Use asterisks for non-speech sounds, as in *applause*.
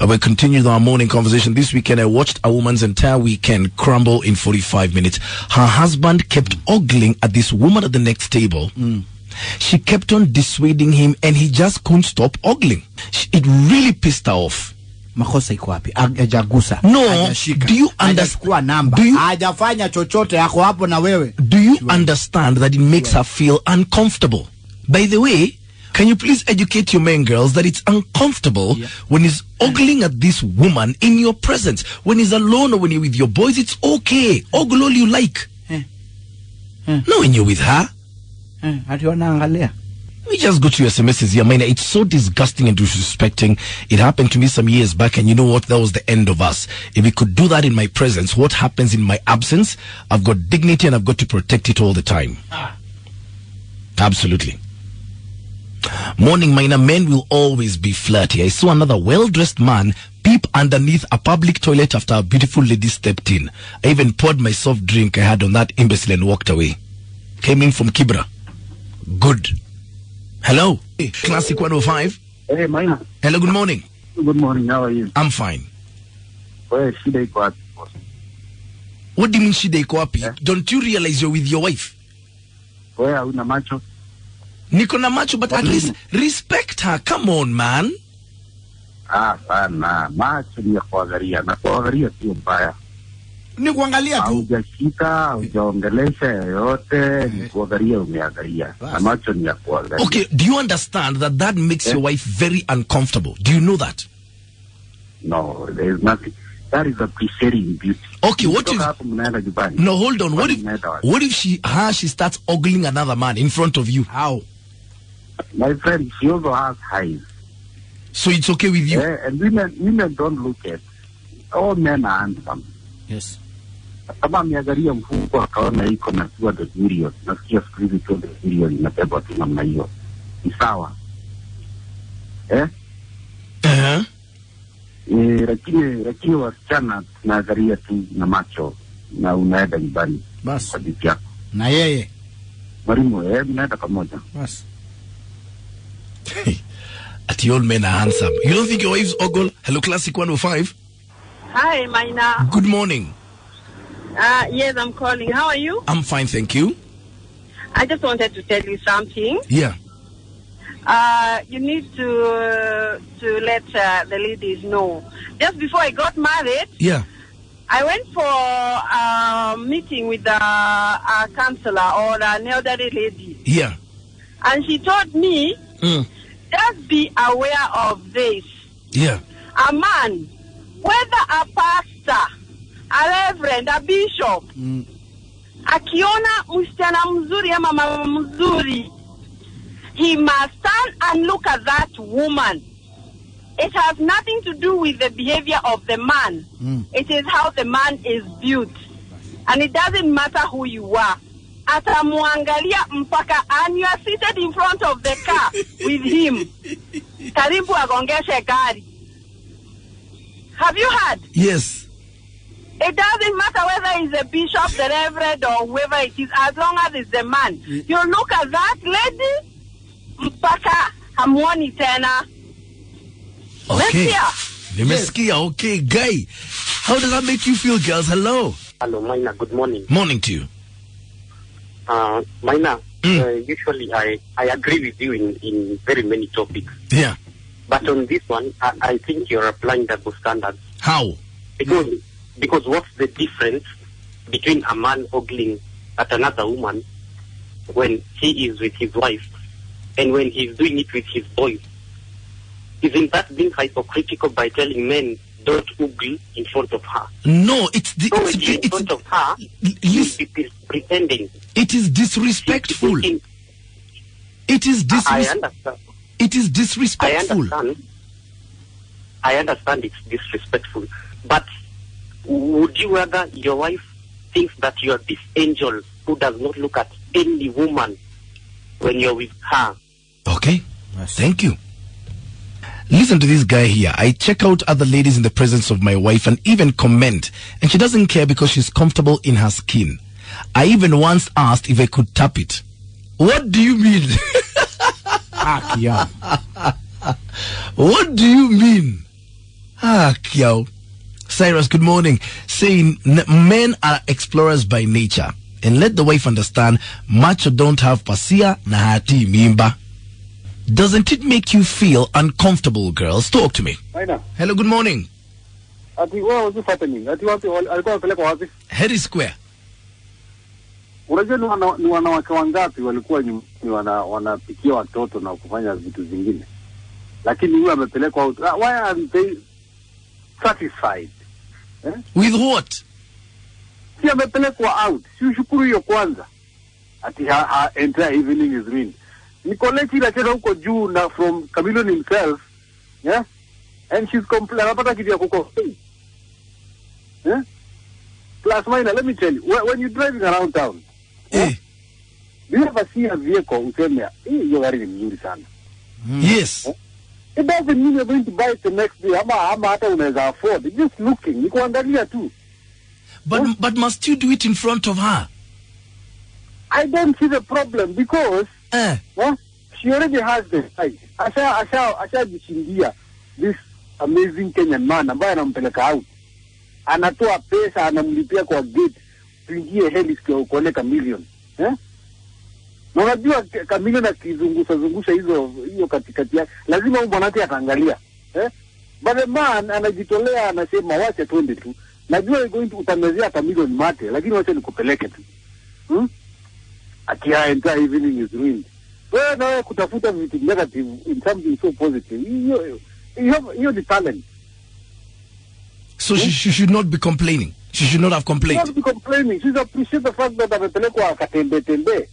Uh, we continue our morning conversation. This weekend, I watched a woman's entire weekend crumble in 45 minutes. Her husband kept ogling at this woman at the next table. She kept on dissuading him, and he just couldn't stop ogling. She- It really pissed her off. makosa iko wapi hajagusa No, hajashika, do you understand- hajachukua namba do you- hajafanya chochote ako hapo na wewe Do you understand that it makes her feel uncomfortable? By the way, can you please educate your men girls that it's uncomfortable when he's ogling at this woman in your presence? When he's alone or when you're with your boys, it's okay. Ogle all you like. Eh. Eh. No, when you're with her. wanaangalia Let me just go to your SMSs here, Maina. It's so disgusting and disrespecting. It happened to me some years back, and you know what? That was the end of us. If we could do that in my presence, what happens in my absence? I've got dignity and I've got to protect it all the time. Absolutely. Morning, Maina. Men will always be flirty. I saw another well dressed man peep underneath a public toilet after a beautiful lady stepped in. I even poured my soft drink I had on that imbecile and walked away. Came in from Kibra. Good. Hello. Hey, Classic 105. Hey, Maina. Hello, good morning. Good morning. How are you? I'm fine. Wewe she iko wapi? boss? What do you mean shida iko wapi? Yeah. Don't you realize you're with your wife? Wewe hauna macho? Niko na macho, but at least respect her. Come on, man. Ah, sana. Macho ni ya kuangalia na kuangalia sio mbaya. ni kuangalia tu Haujashika, haujaongelesha yoyote, ni kuangalia umeangalia. Na macho ni ya kuangalia. Okay, do you understand that that makes Yeah. your wife very uncomfortable? Do you know that? No, there is nothing. That is appreciating beauty. Okay, what if no? Hold on. What if what if she her she starts ogling another man in front of you? au My friend, she also has high. So it's okay with you? Yeah, and women, women don't look at. All men are handsome. yes kama mfuko akaona iko na 200 million, nasikia siku hizi 200 million inabebwa tu namna hiyo, ni sawa eh? Uh-huh. E, lakini lakini wasichana tunaangalia tu na macho na unaenda nyumbani basi yako na yeye mwalimu, eh, mnaenda pamoja. basi At the old men are handsome. You don't think your wife's ogle? Hello, Classic 105. Hi, Maina. Good morning. Uh, yes, I'm calling. How are you? I'm fine, thank you. I just wanted to tell you something. Yeah. Uh, you need to uh, to let uh, the ladies know. Just before I got married, Yeah. I went for a meeting with a, a counselor or an elderly lady, Yeah. and she told me Mm. Just be aware of this. Yeah. A man, whether a pastor, a reverend, a bishop, mm. akiona msichana mzuri ama mama mzuri he must stand and look at that woman it has nothing to do with the behavior of the man Mm. it is how the man is built and it doesn't matter who you are atamwangalia mpaka and you are seated in front of the car with him karibu agongeshe gari have you heard Yes. it doesn't matter whether he's a bishop, the reverend, or whoever it is, as long as it's the man. Mm. You look at that lady, mpaka hamuoni tena. Okay. Umesikia? Nimesikia. Okay, guy. How does that make you feel, girls? Hello. Hello, Maina. Good morning. Morning to you. Uh, Maina, Mm. uh, usually I, I agree with you in, in very many topics. Yeah. But on this one, I, I think you're applying double standards. How? Because, because what's the difference between a man ogling at another woman when he is with his wife and when he's doing it with his boys? Isn't that being hypocritical by telling men don't ogle in front of her? No, it's the, So it's, in it's, front of her, l- he'll listen, be pretending. it is disrespectful. It is I disres- understand. it is I disrespectful. understand. I understand it's disrespectful, but would you rather your wife thinks that you are this angel who does not look at any woman when you're with her? Okay. Thank you. Listen to this guy here. I check out other ladies in the presence of my wife and even comment. And she doesn't care because she's comfortable in her skin. I even once asked if I could tap it. What do you mean? *laughs* haki yao what do you mean? Ah, yo. Cyrus, good morning. Saying men are explorers by nature. And let the wife understand, macho don't have pasia na hati mimba. Doesn't it make you feel uncomfortable, girls? Talk to me. Aina, Hello, good morning. ati wapi alikuwa wapi? Harry Square. Unajua ni, wanawake wangapi walikuwa ni wana, wanapikia watoto na kufanya vitu zingine, lakini huyu amepelekwa out. Ah, Why aren't they satisfied? eh? With what? Si amepelekwa out, si ushukuru hiyo kwanza. Ati her, her entire evening is ruined. Nicoletti inacheza huko juu na from Chameleon himself, yeah? And she's compl- anapata kitu ya kucomplain. Yeah? Plus minor, let me tell you, when, when you driving around town, Eh. do you ever see a vehicle useme hii hiyo gari ni mzuri sana Yes. it doesn't mean you're going to buy it the next day ama ama hata unaweza afford just looking ni kuangalia tu But but must you do it in front of her? i don't see the problem because Eh. she already has the size. asha asha ashajishindia this amazing kenyan man ambaye anampeleka out anatoa pesa anamlipia kwa gate tuingie heli kuoleka million eh? na unajua Ka- Chameleon akizungusha zungusha hizo hiyo katikati yake lazima huyu mwanamke ataangalia eh? but the man anajitolea anasema wacha twende tu najua going to utamezea Chameleon mate lakini wacha nikupeleke tu hmm? Akia entire evening is ruined wewe na wewe kutafuta vitu negative in something so positive hiyo hiyo hiyo ni talent So she, she should not be complaining. She should not have complained. She should not be complaining she's appreciate the fact that amepelekwa akatembe tembe